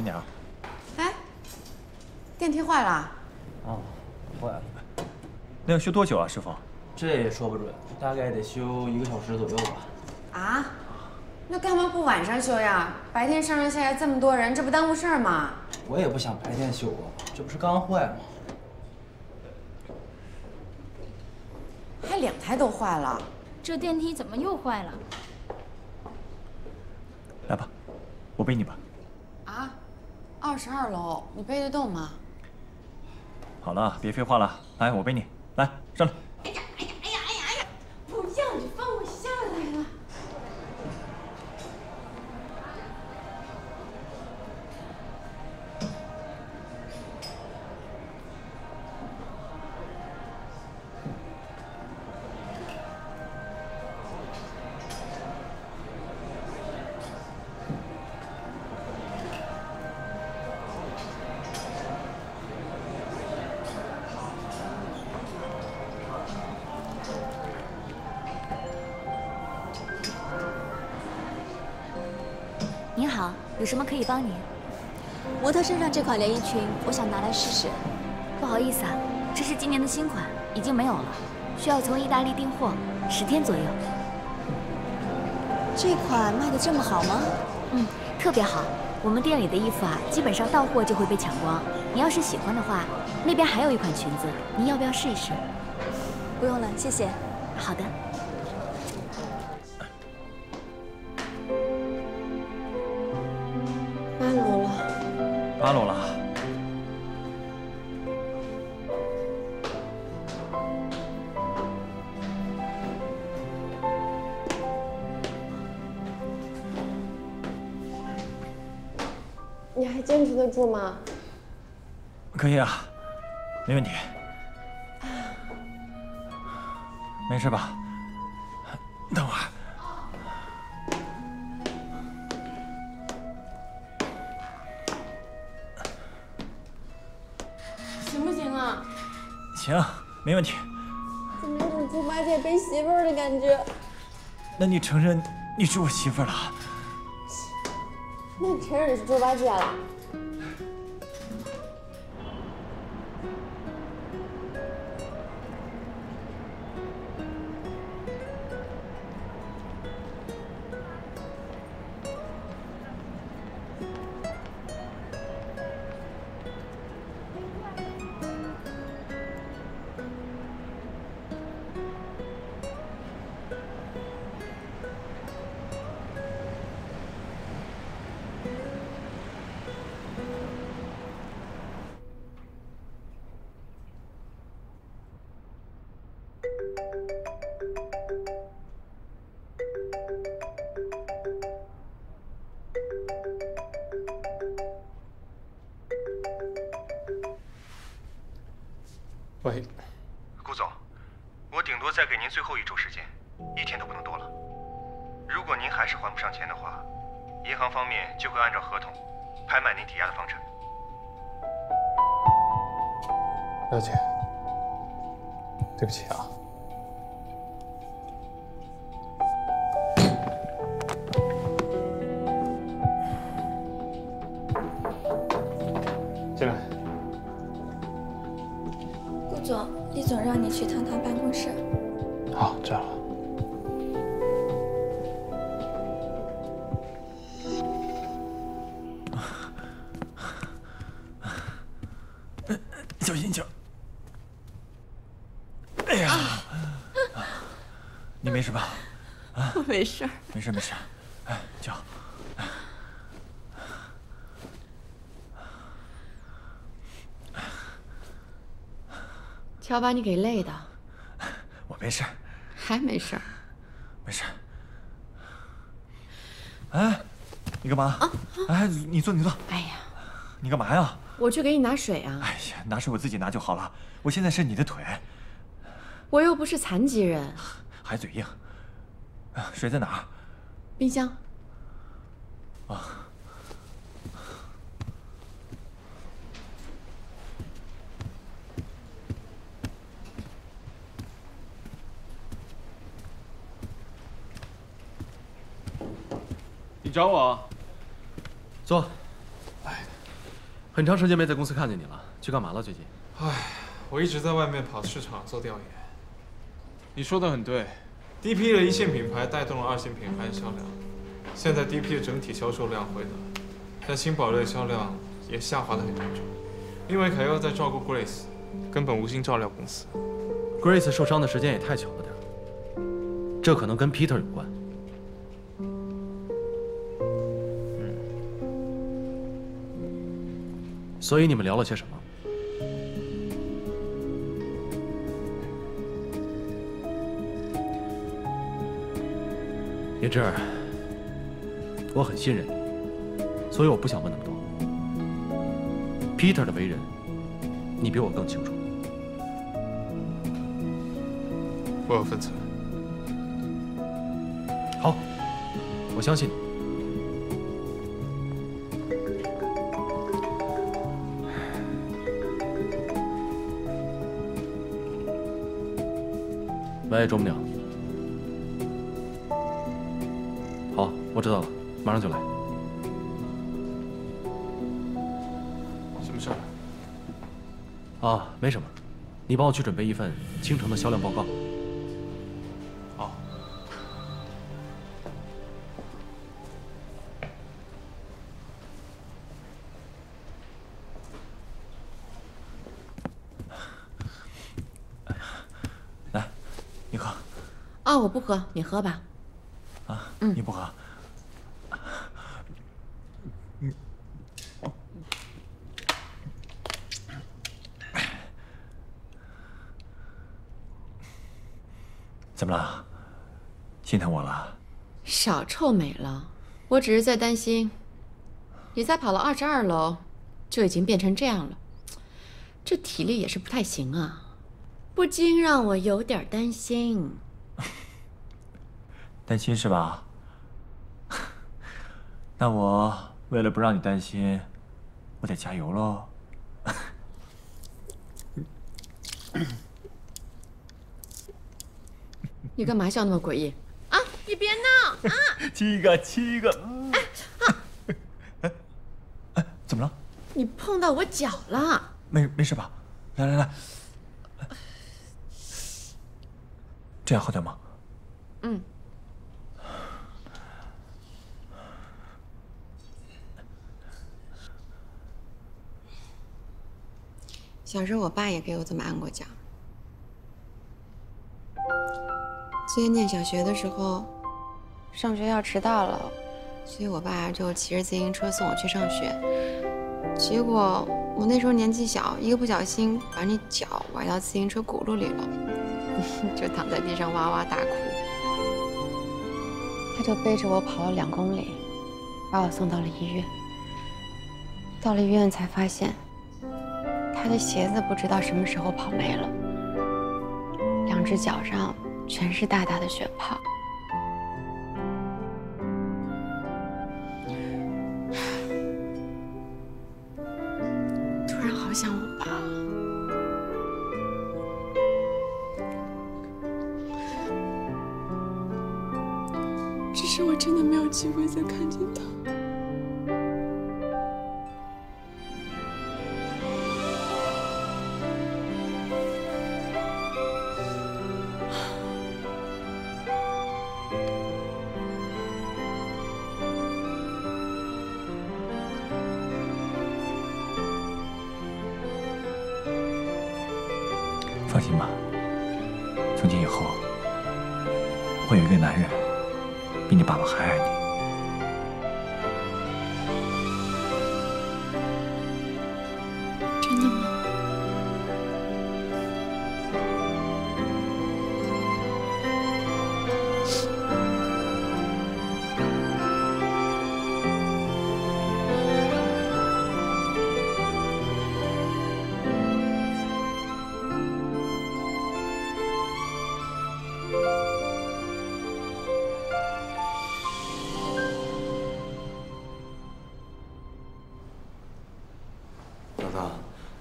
心点啊。哎，电梯坏了。哦，坏了。那要修多久啊，师傅？这也说不准，大概得修一个小时左右吧。啊？那干嘛不晚上修呀？白天上上下下这么多人，这不耽误事儿吗？我也不想白天修啊，这不是刚坏吗？还两台都坏了，这电梯怎么又坏了？来吧，我背你吧。二十二楼，你背得动吗？好了，别废话了，来，我背你，来，上来。款连衣裙，我想拿来试试。不好意思啊，这是今年的新款，已经没有了，需要从意大利订货，十天左右。这款卖的这么好吗？嗯，特别好。我们店里的衣服啊，基本上到货就会被抢光。你要是喜欢的话，那边还有一款裙子，您要不要试一试？不用了，谢谢。好的。八楼了。八楼了。住吗？可以啊，没问题。没事吧？等会儿。行不行啊？行，没问题。怎么有种猪八戒背媳妇儿的感觉？那你承认你是我媳妇儿了？那你承认你是猪八戒了？再给您最后一周时间，一天都不能多了。如果您还是还不上钱的话，银行方面就会按照合同拍卖您抵押的房产。了解，对不起啊。你没事吧？啊，我 没事。没事没事。哎，脚。乔把你给累的，我没事，还没事儿。没事。哎，你干嘛？啊，哎，你坐，你坐。哎呀，你干嘛呀？我去给你拿水啊。哎呀，拿水我自己拿就好了。我现在是你的腿，我又不是残疾人。还嘴硬。啊水在哪儿？冰箱。啊。你找我？坐。哎很长时间没在公司看见你了，去干嘛了？最近？哎，我一直在外面跑市场做调研。你说的很对，DP 的一线品牌带动了二线品牌的销量。现在 DP 的整体销售量回暖，但新宝类销量也下滑的很严重。因为凯佑在照顾 Grace，根本无心照料公司。Grace 受伤的时间也太巧了点，这可能跟 Peter 有关。所以你们聊了些什么？叶芝，我很信任你，所以我不想问那么多。Peter 的为人，你比我更清楚。我有分寸。好，我相信你。喂，啄木娘。我知道了，马上就来。什么事儿？啊，没什么，你帮我去准备一份青城的销量报告。好。来，你喝啊，我不喝，你喝吧。啊，你不喝？怎么了？心疼我了？少臭美了，我只是在担心，你才跑了二十二楼，就已经变成这样了，这体力也是不太行啊，不禁让我有点担心。担心是吧？那我为了不让你担心，我得加油喽。你干嘛笑那么诡异？啊！你别闹啊！七个，七个。嗯哎 哎，怎么了？你碰到我脚了。没没事吧？来来来，这样好点吗？嗯。小时候，我爸也给我这么按过脚。之前念小学的时候，上学要迟到了，所以我爸就骑着自行车送我去上学。结果我那时候年纪小，一个不小心把那脚崴到自行车轱辘里了，就躺在地上哇哇大哭。他就背着我跑了两公里，把我送到了医院。到了医院才发现，他的鞋子不知道什么时候跑没了，两只脚上全是大大的血泡。机会再看见他。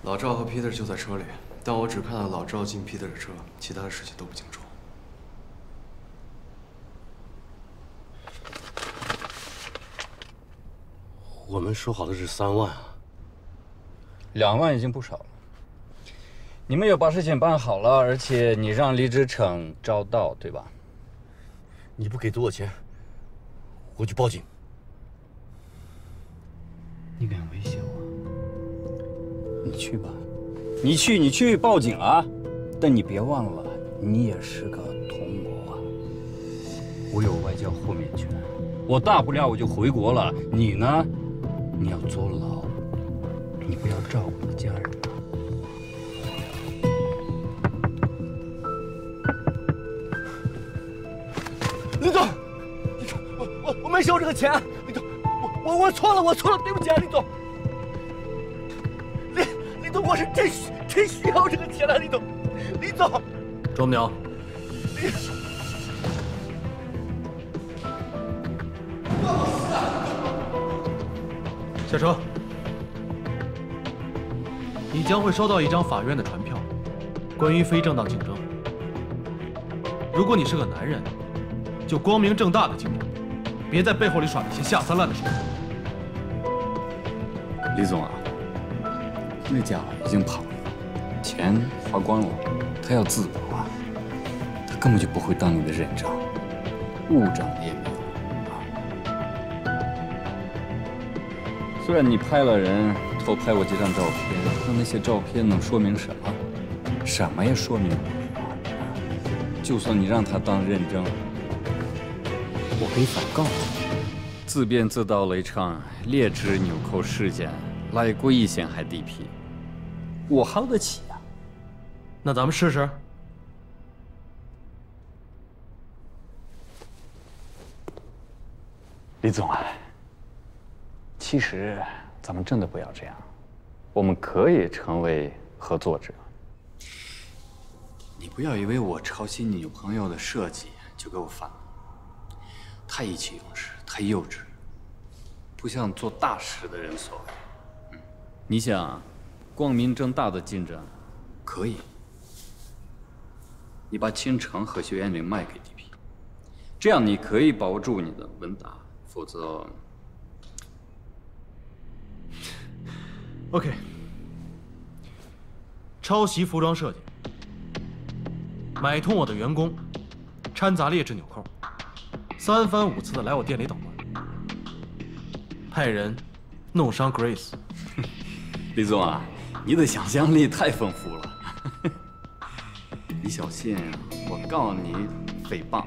老赵和 Peter 就在车里，但我只看到老赵进 Peter 的车，其他的事情都不清楚。我们说好的是三万啊，两万已经不少了。你们也把事情办好了，而且你让李志成招到，对吧？你不给多少钱，我就报警。你敢威胁我？你去吧，你去，你去报警啊！但你别忘了，你也是个同谋啊。我有外交豁免权，我大不了我就回国了。你呢？你要坐牢，你不要照顾你家人啊。李总，李总，我我我没收这个钱，李总，我我我错了，我错了，对不起啊，李总。我是真需真需要这个钱了，李总，李总。庄苗，下车。你将会收到一张法院的传票，关于非正当竞争。如果你是个男人，就光明正大的竞争，别在背后里耍那些下三滥的手段。李总啊，那家伙已经跑了，钱花光了，他要自保啊，他根本就不会当你的人渣，误长也没有。虽然你拍了人，偷拍我几张照片，但那些照片能说明什么？什么也说明不了。就算你让他当认证，我可以反告你，自编自导了一场劣质纽扣事件，来故意陷害地痞我耗得起呀、那咱们试试。李总啊，其实咱们真的不要这样，我们可以成为合作者。你不要以为我抄袭你女朋友的设计就给我反了，太意气用事，太幼稚，不像做大事的人所为。嗯，你想光明正大的进展，可以。你把青城和学院岭卖给 DP，这样你可以保住你的文达，否则 OK，抄袭服装设计，买通我的员工，掺杂劣质纽扣，三番五次的来我店里捣乱，派人弄伤 Grace。李总啊，你的想象力太丰富了。你小心，我告你诽谤。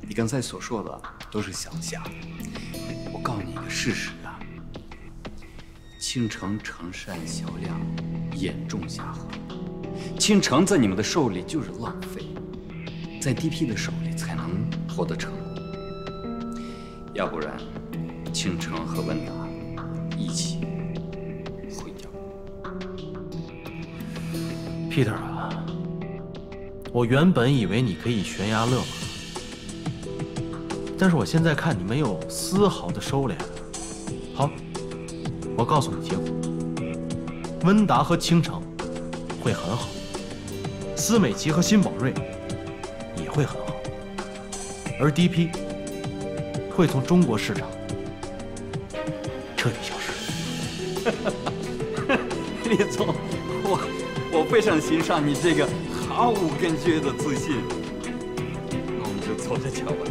你刚才所说的都是想象。我告你一个事实啊，青城成山销量严重下滑，青城在你们的手里就是浪费，在 DP 的手里才能获得成功。要不然，青城和温达 Peter 啊，我原本以为你可以悬崖勒马，但是我现在看你没有丝毫的收敛。好，我告诉你结果：温达和倾城会很好，思美琪和辛宝瑞也会很好，而 DP 会从中国市场彻底消失。李总，非常欣赏你这个毫无根据的自信。那我们就走着瞧吧。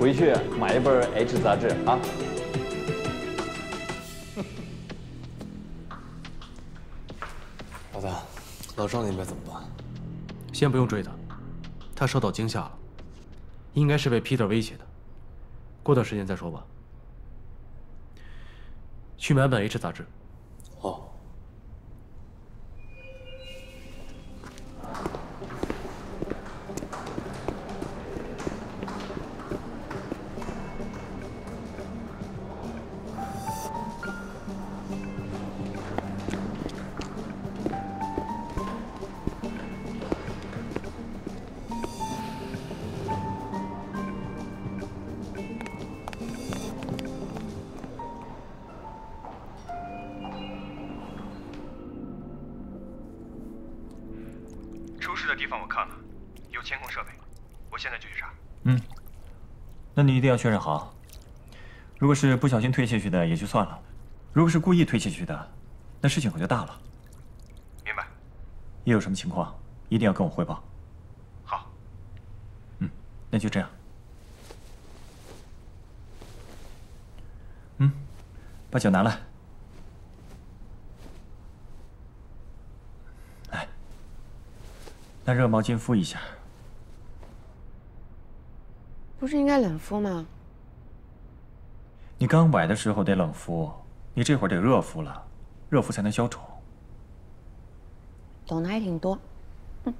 回去买一本 H 杂志啊。老大，老赵那边怎么办？先不用追他，他受到惊吓了，应该是被 Peter 威胁的。过段时间再说吧。去买本 H 杂志。要确认好。如果是不小心推下去的也就算了，如果是故意推下去的，那事情可就大了。明白。一有什么情况，一定要跟我汇报。好。嗯，那就这样。嗯，把酒拿来。来，拿热毛巾敷一下。不是应该冷敷吗？你刚崴的时候得冷敷，你这会儿得热敷了，热敷才能消肿。懂得还挺多。嗯。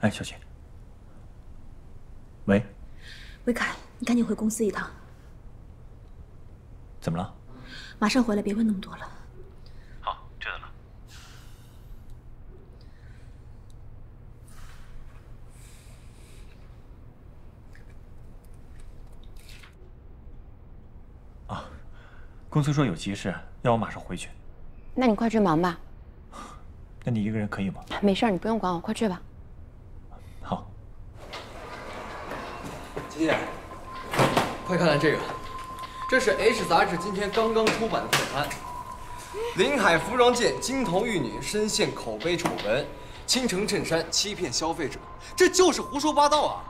哎，小姐。喂。魏凯，你赶紧回公司一趟。怎么了？马上回来，别问那么多了。好，知道了。啊，公司说有急事，要我马上回去。那你快去忙吧。那你一个人可以吗？没事，你不用管我，快去吧。好。姐姐，快看看这个，这是 H 杂志今天刚刚出版的特刊。林海服装界金童玉女深陷口碑丑闻，倾城衬衫欺骗消费者，这就是胡说八道啊！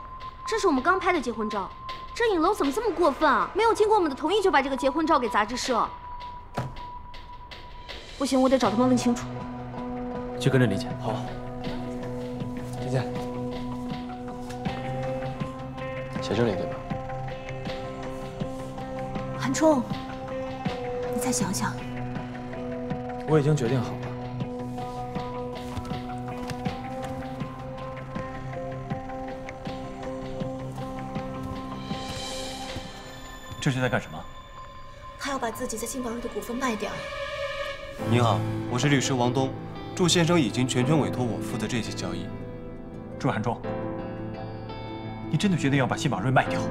这是我们刚拍的结婚照，这影楼怎么这么过分啊？没有经过我们的同意就把这个结婚照给杂志社，不行，我得找他们问清楚。去跟着李姐。好。姐姐，写这里对吧？韩冲，你再想想。我已经决定好了。这是在干什么？他要把自己在新宝瑞的股份卖掉。您好，我是律师王东，祝先生已经全权委托我负责这起交易。祝寒忠，你真的决定要把新宝瑞卖掉？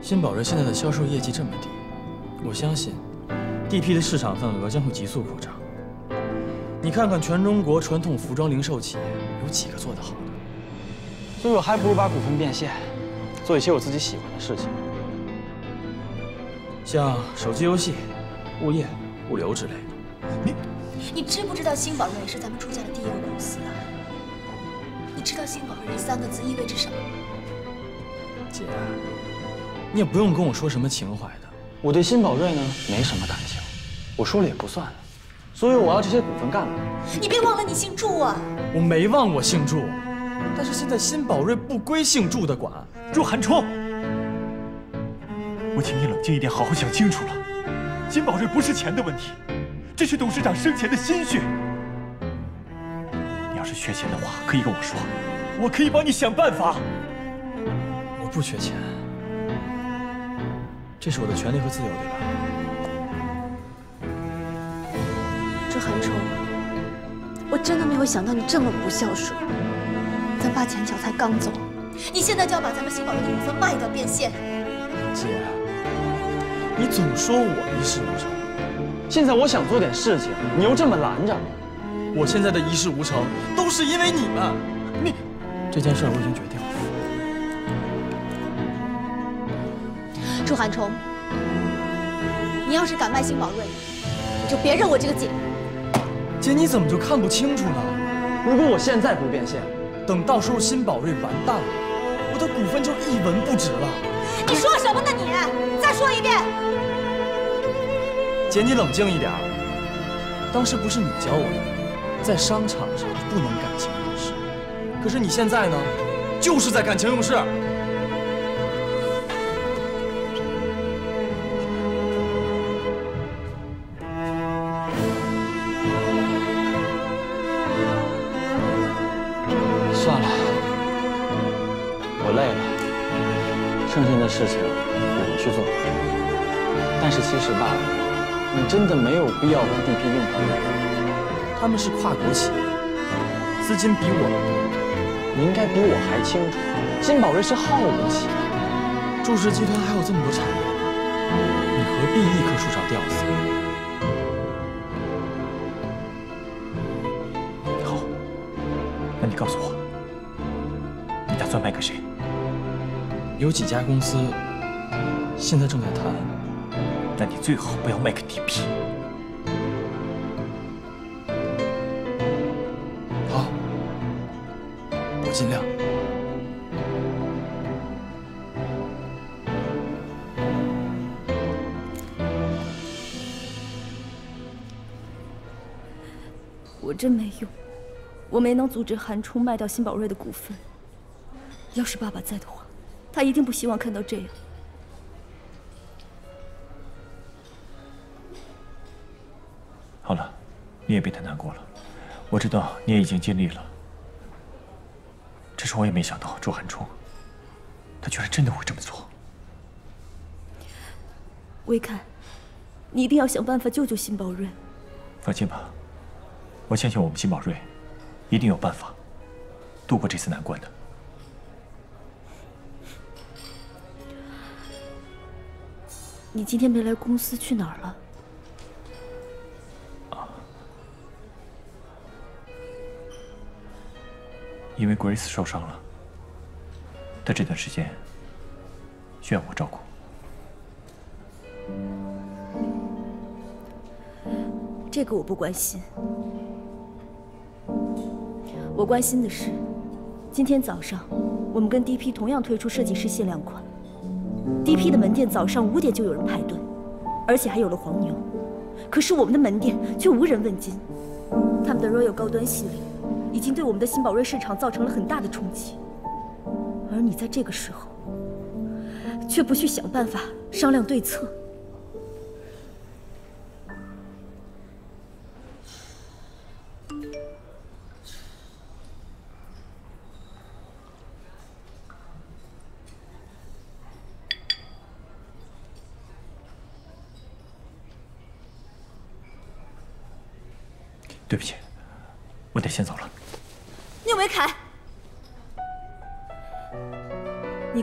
新宝瑞现在的销售业绩这么低，我相信 DP 的市场份额将会急速扩张。你看看全中国传统服装零售企业，有几个做得好的？所以我还不如把股份变现，做一些我自己喜欢的事情，像手机游戏、物业、物流之类的。你，你知不知道新宝瑞是咱们出家的第一个公司啊？你知道新宝瑞这三个字意味着什么吗？姐，你也不用跟我说什么情怀的。我对新宝瑞呢没什么感情，我说了也不算，所以我要这些股份干嘛？你别忘了你姓祝啊！我没忘我姓祝，但是现在新宝瑞不归姓祝的管。祝寒冲，我请你冷静一点，好好想清楚了。金宝瑞不是钱的问题，这是董事长生前的心血。你要是缺钱的话，可以跟我说，我可以帮你想办法。我不缺钱，这是我的权利和自由，对吧？这韩冲，我真的没有想到你这么不孝顺。咱爸前脚才刚走，你现在就要把咱们新宝瑞的股份卖掉变现？姐，你总说我一事无成，现在我想做点事情，你又这么拦着。我现在的一事无成，都是因为你们。你，这件事我已经决定了。朱寒冲，你要是敢卖新宝瑞，你就别认我这个姐。姐，你怎么就看不清楚呢？如果我现在不变现，等到时候新宝瑞完蛋了，我的股份就一文不值了。你说什么呢你？再说一遍。姐，你冷静一点。当时不是你教我的，在商场上不能感情用事。可是你现在呢，就是在感情用事。真的没有必要跟 DP 硬碰硬。他们是跨国企业，资金比我们多。你应该比我还清楚，金宝瑞是耗子企业，祝氏集团还有这么多产业，你何必一棵树上吊死？好，那你告诉我，你打算卖给谁？有几家公司现在正在谈。那你最好不要卖给 DP。好，我尽量。我真没用，我没能阻止韩冲卖掉辛宝瑞的股份。要是爸爸在的话，他一定不希望看到这样。你也别太难过了。我知道你也已经尽力了，只是我也没想到周寒冲，他居然真的会这么做。魏凯，你一定要想办法救救辛宝瑞。放心吧，我相信我们辛宝瑞一定有办法度过这次难关的。你今天没来公司，去哪儿了？因为 Grace 受伤了，他这段时间需要我照顾。这个我不关心，我关心的是，今天早上我们跟 DP 同样推出设计师限量款，DP 的门店早上五点就有人排队，而且还有了黄牛，可是我们的门店却无人问津，他们的 Royal 高端系列已经对我们的新宝瑞市场造成了很大的冲击，而你在这个时候却不去想办法商量对策。对不起，我得先走了。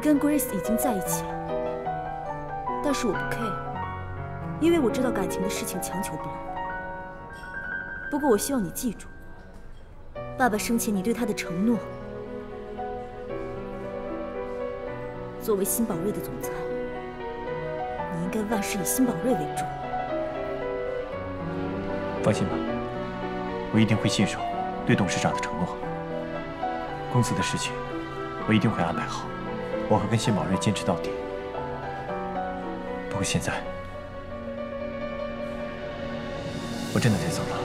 跟 Grace 已经在一起了，但是我不 care，因为我知道感情的事情强求不来。不过我希望你记住，爸爸生前你对他的承诺。作为新宝瑞的总裁，你应该万事以新宝瑞为重。放心吧。我一定会信守对董事长的承诺。公司的事情，我一定会安排好。我会跟辛宝瑞坚持到底。不过现在，我真的得走了。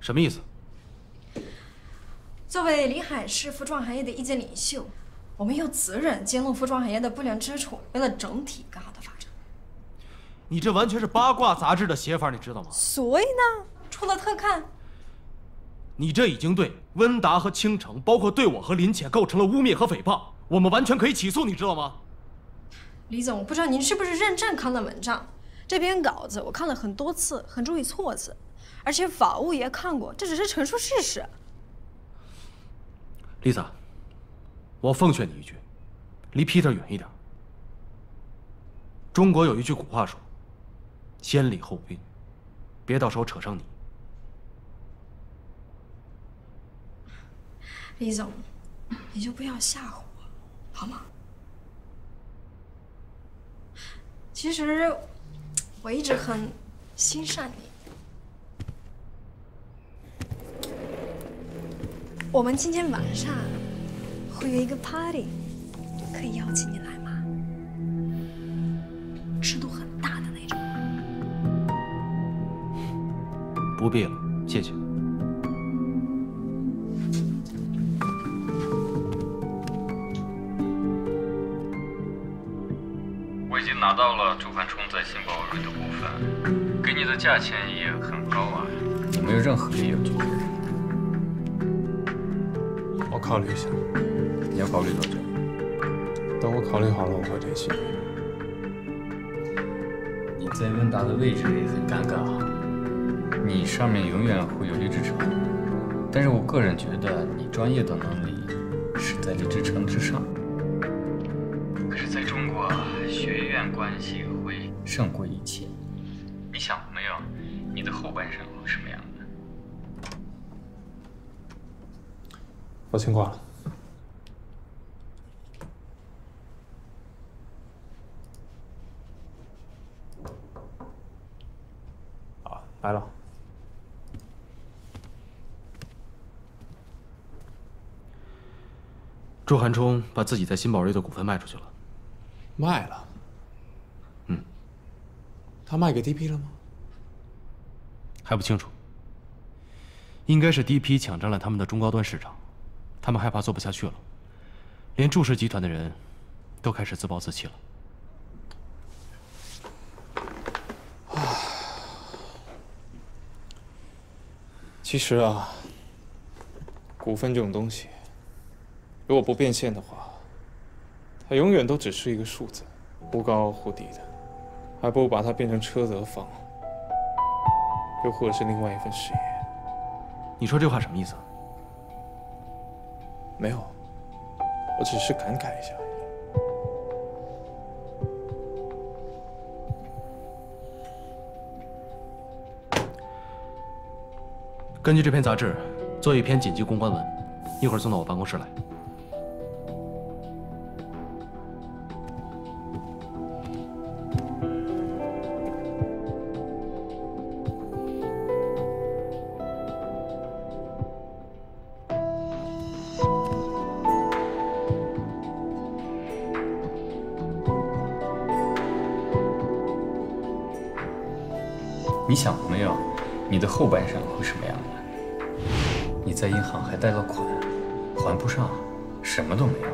什么意思？作为临海市服装行业的意见领袖，我们有责任揭露服装行业的不良之处，为了整体更好的发展。你这完全是八卦杂志的写法，你知道吗？所以呢，出了特刊。你这已经对温达和倾城，包括对我和林浅构成了污蔑和诽谤，我们完全可以起诉，你知道吗？李总，我不知道您是不是认真看了文章？这篇稿子我看了很多次，很注意措辞。而且法务也看过，这只是陈述事实。Lisa，我奉劝你一句，离 Peter 远一点。中国有一句古话说：“先礼后兵”，别到时候扯上你。李总，你就不要吓唬我，好吗？其实我一直很欣赏你。我们今天晚上会有一个 party，可以邀请你来吗？尺度很大的那种。不必了，谢谢。我已经拿到了周凡冲在新宝瑞的股份，给你的价钱也很高啊，我没有任何理由拒绝。考虑一下。你要考虑多久？等我考虑好了，我会联系你。你在温达的位置也很尴尬，你上面永远会有李志成，但是我个人觉得你专业的能力是在李志成之上。可是在中国，学院关系会胜过一切。你想过没有，你的后半生会什么样的？我牵挂了。啊，来了。朱寒冲把自己在新宝瑞的股份卖出去了，卖了。嗯，他卖给 DP 了吗？还不清楚。应该是 DP 抢占了他们的中高端市场，他们害怕做不下去了，连祝氏集团的人都开始自暴自弃了。其实啊，股份这种东西，如果不变现的话，它永远都只是一个数字，忽高忽低的，还不如把它变成车子和房，又或者是另外一份事业。你说这话什么意思？没有，我只是感慨一下。根据这篇杂志做一篇紧急公关文，一会儿送到我办公室来。你想过没有，你的后半生会什么样的？你在银行还贷了款，还不上，什么都没有。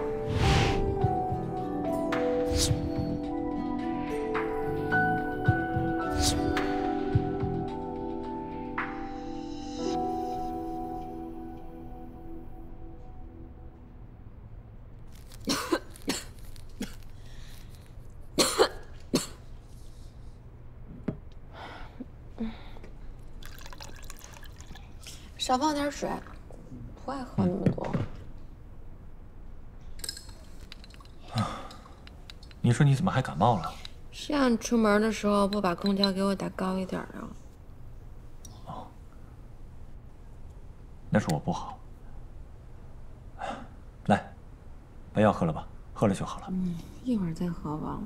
冒了？谁让你出门的时候不把空调给我打高一点啊？哦那是我不好。来，把药喝了吧，喝了就好了。嗯，一会儿再喝吧。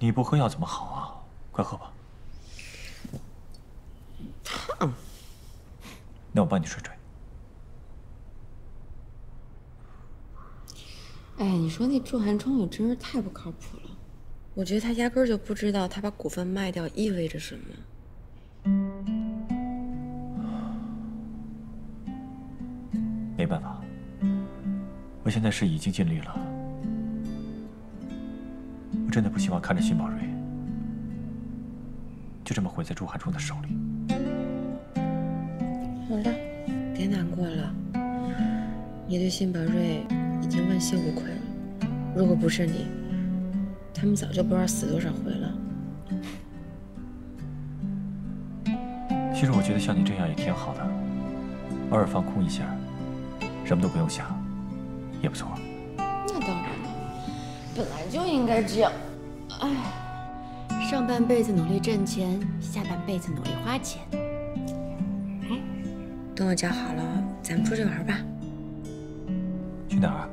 你不喝药怎么好啊？快喝吧。烫。那我帮你吹吹。哎，你说那祝寒冲也真是太不靠谱了。我觉得他压根儿就不知道他把股份卖掉意味着什么。没办法，我现在是已经尽力了。我真的不希望看着辛宝瑞就这么毁在朱寒冲的手里。好了，别难过了。你对辛宝瑞已经问心无愧了。如果不是你，他们早就不知道死多少回了。其实我觉得像你这样也挺好的，偶尔放空一下，什么都不用想，也不错。那当然了，本来就应该这样。哎，上半辈子努力挣钱，下半辈子努力花钱。哎，等我脚好了，咱们出去玩吧。去哪儿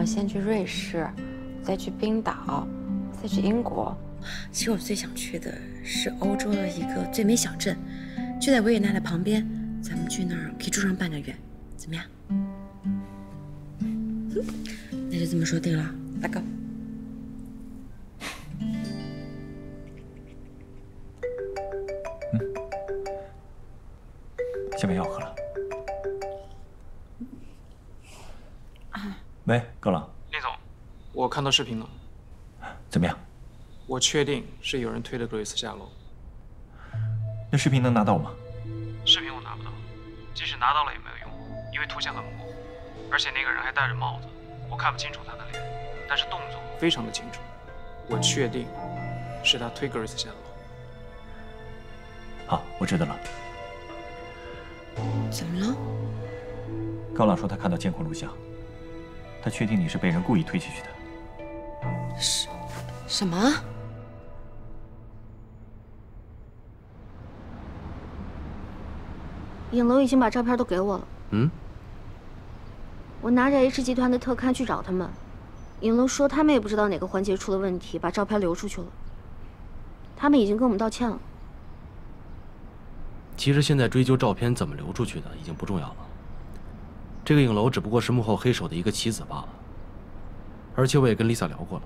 想先去瑞士，再去冰岛，再去英国。其实我最想去的是欧洲的一个最美小镇，就在维也纳的旁边。咱们去那儿可以住上半个月，怎么样？那就这么说定了，大哥。我看到视频了，怎么样？我确定是有人推了格瑞斯下楼。那视频能拿到吗？视频我拿不到，即使拿到了也没有用，因为图像很模糊。而且那个人还戴着帽子，我看不清楚他的脸，但是动作非常的清楚。我确定是他推格子下楼。好，我知道了。怎么了？高朗说他看到监控录像，他确定你是被人故意推下去的。什什么？影楼已经把照片都给我了。嗯，我拿着 H 集团的特刊去找他们，影楼说他们也不知道哪个环节出了问题，把照片流出去了。他们已经跟我们道歉了。其实现在追究照片怎么流出去的已经不重要了。这个影楼只不过是幕后黑手的一个棋子罢了。而且我也跟 Lisa 聊过了，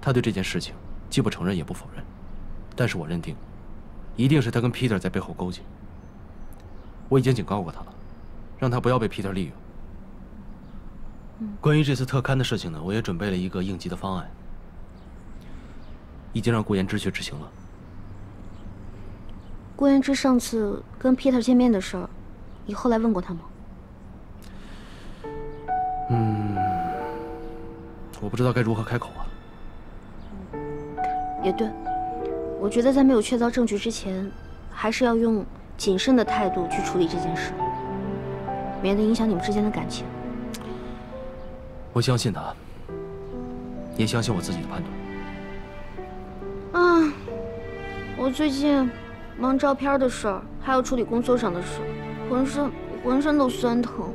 她对这件事情既不承认也不否认。但是我认定，一定是她跟 Peter 在背后勾结。我已经警告过她了，让她不要被 Peter 利用。关于这次特刊的事情呢，我也准备了一个应急的方案，已经让顾言之去执行了。顾言之上次跟 Peter 见面的事儿，你后来问过他吗？不知道该如何开口啊。也对，我觉得在没有确凿证据之前，还是要用谨慎的态度去处理这件事，免得影响你们之间的感情。我相信他，也相信我自己的判断。啊，我最近忙照片的事儿，还要处理工作上的事，浑身浑身都酸疼。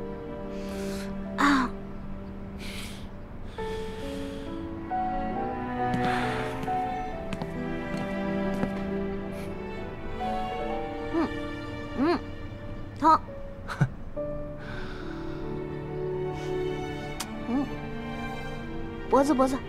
子脖子。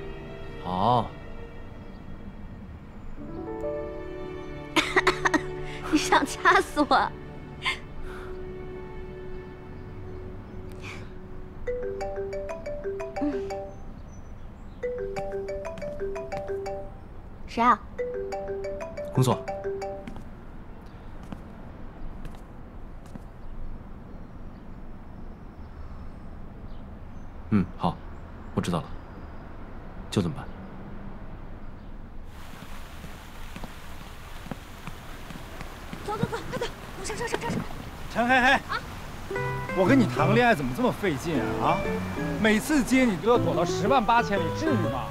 走走走，快走！上上上上上！陈黑黑，我跟你谈个恋爱怎么这么费劲啊？啊，每次接你都要躲到十万八千里，至于吗？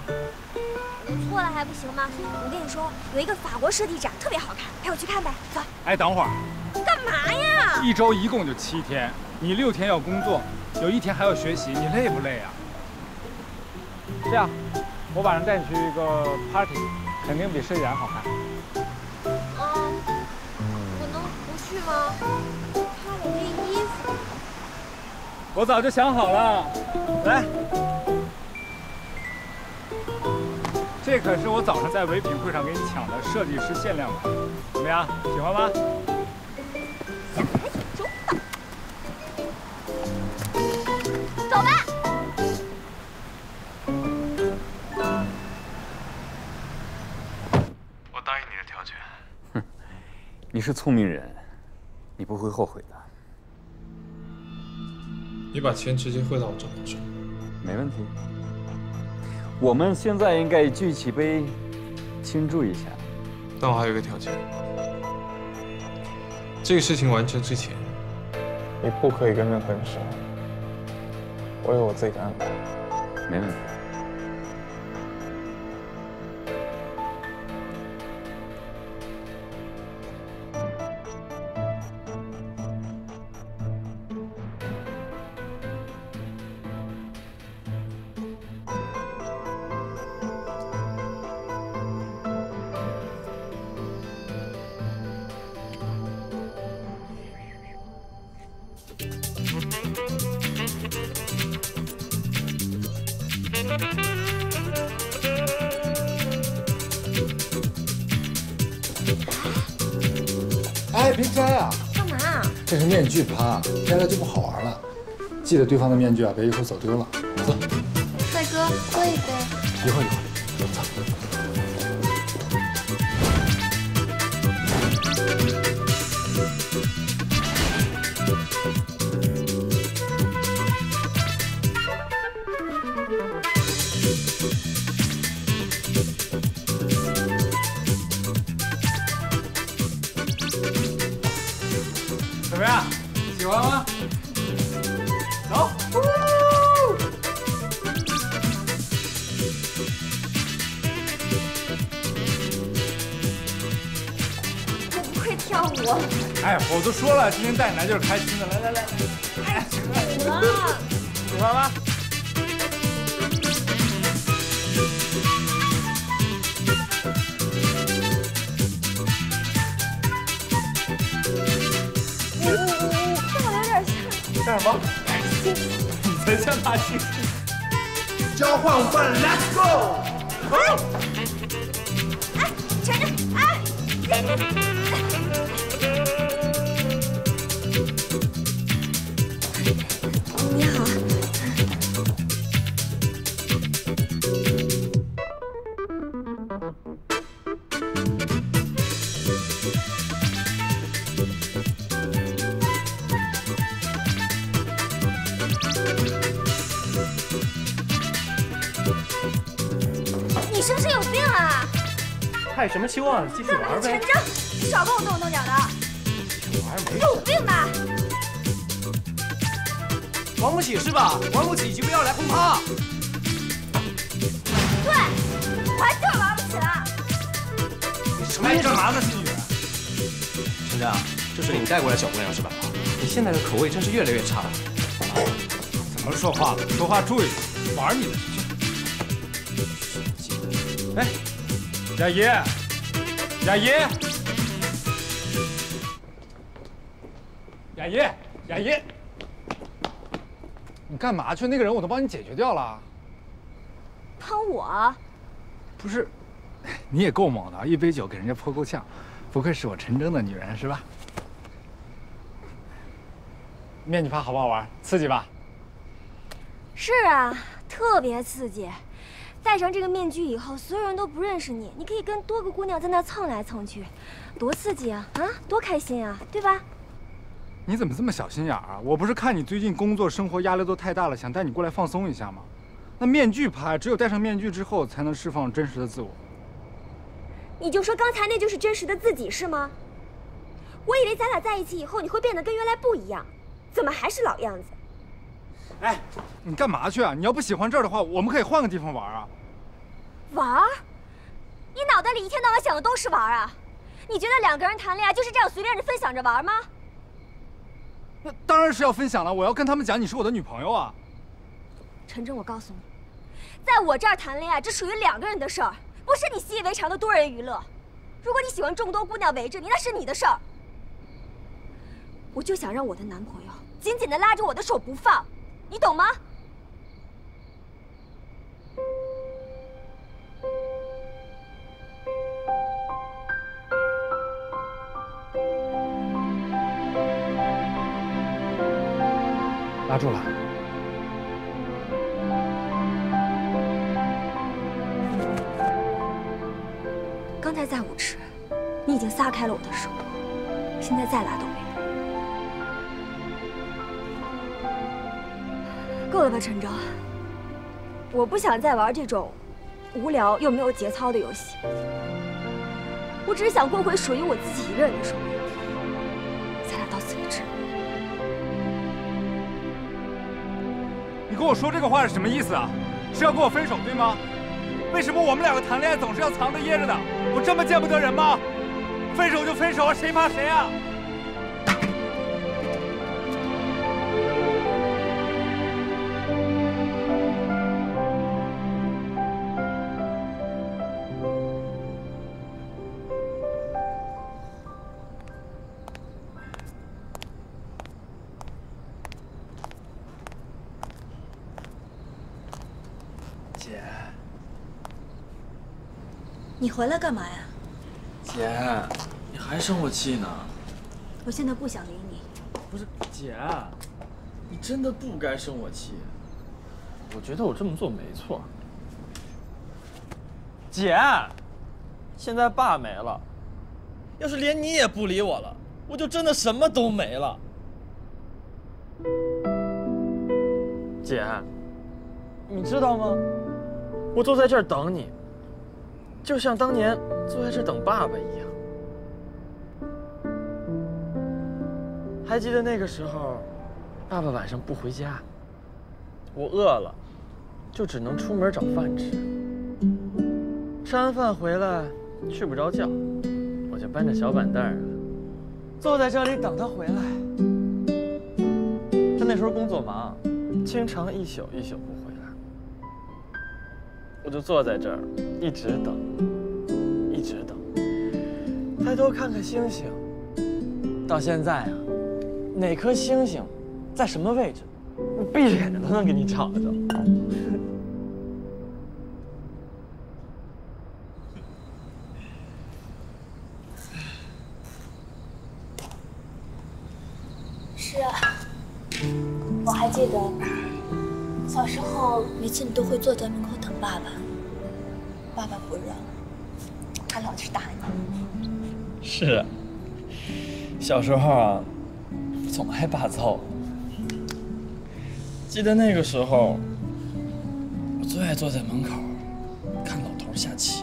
我错了还不行吗？我跟你说，有一个法国设计展特别好看，陪我去看呗。走。哎，等会儿，干嘛呀？一周一共就七天，你六天要工作，有一天还要学习，你累不累啊？这样，我晚上带你去一个 party，肯定比设计展好看。看我这衣服。我早就想好了，来，这可是我早上在唯品会上给你抢的设计师限量款，怎么样？喜欢吗？走吧。我答应你的条件。你是聪明人，你不会后悔的。你把钱直接汇到我账户上。没问题。我们现在应该举起杯，庆祝一下。但我还有一个条件，这个事情完成之前，你不可以跟任何人说。我有我自己的安排。没问题。这是面具趴，摘了就不好玩了。记得对方的面具啊，别一会儿走丢了。走，帅哥，喝一杯。一会儿一会儿。欢吗？跟我有点像。像什么？你才像大猩猩。交换舞伴，Let's go！哎，晨晨，哎，什么期望？继续玩呗。陈真，你少跟我动手动脚的，玩没有病吧？玩不起是吧？玩不起就不要来轰趴。对，我还就是玩不起了。什么？你干嘛呢，心雨？陈真啊，这是你带过来小姑娘是吧？你现在的口味真是越来越差了。怎么说话？说话注意点，玩你的。哎，雅怡，雅怡，雅怡，雅怡，你干嘛去？那个人我都帮你解决掉了。帮我？不是，你也够猛的，一杯酒给人家泼够呛，不愧是我陈真的女人，是吧？面具趴好不好玩？刺激吧？是啊，特别刺激。戴上这个面具以后，所有人都不认识你，你可以跟多个姑娘在那蹭来蹭去，多刺激啊！啊，多开心啊，对吧？你怎么这么小心眼啊？我不是看你最近工作生活压力都太大了，想带你过来放松一下吗？那面具趴，只有戴上面具之后，才能释放真实的自我。你就说刚才那就是真实的自己是吗？我以为咱俩在一起以后，你会变得跟原来不一样，怎么还是老样子？哎，你干嘛去啊？你要不喜欢这儿的话，我们可以换个地方玩啊。玩？你脑袋里一天到晚想的都是玩啊？你觉得两个人谈恋爱就是这样随便着分享着玩吗？那当然是要分享了，我要跟他们讲你是我的女朋友啊。陈真，我告诉你，在我这儿谈恋爱，这属于两个人的事儿，不是你习以为常的多人娱乐。如果你喜欢众多姑娘围着你，那是你的事儿。我就想让我的男朋友紧紧的拉着我的手不放，你懂吗？拉住了。刚才在舞池，你已经撒开了我的手，现在再拉都没够了吧，陈征？我不想再玩这种无聊又没有节操的游戏。我只是想过回属于我自己一个人的生活。咱俩到此为止。你跟我说这个话是什么意思啊？是要跟我分手对吗？为什么我们两个谈恋爱总是要藏着掖着的？我这么见不得人吗？分手就分手，谁怕谁啊？你回来干嘛呀？姐，你还生我气呢？我现在不想理你。不是，姐，你真的不该生我气。我觉得我这么做没错。姐，现在爸没了，要是连你也不理我了，我就真的什么都没了。姐，你知道吗？我坐在这儿等你，就像当年坐在这等爸爸一样。还记得那个时候，爸爸晚上不回家，我饿了，就只能出门找饭吃。吃完饭回来睡不着觉，我就搬着小板凳儿，坐在这里等他回来。他那时候工作忙，经常一宿一宿不回，就坐在这儿一直等，一直等，抬头看看星星。到现在啊，哪颗星星在什么位置，我闭着眼睛都能给你找着。每次你都会坐在门口等爸爸。爸爸不让，他老是打你。是啊，小时候啊，总挨爸揍。记得那个时候，我最爱坐在门口看老头下棋。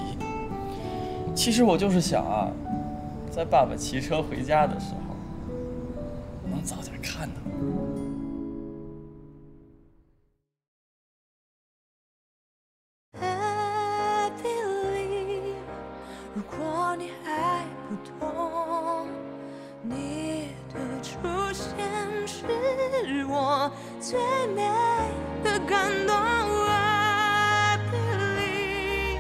其实我就是想啊，在爸爸骑车回家的时候，能早点看到。最美的感动。I believe，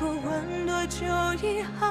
不管多久以后，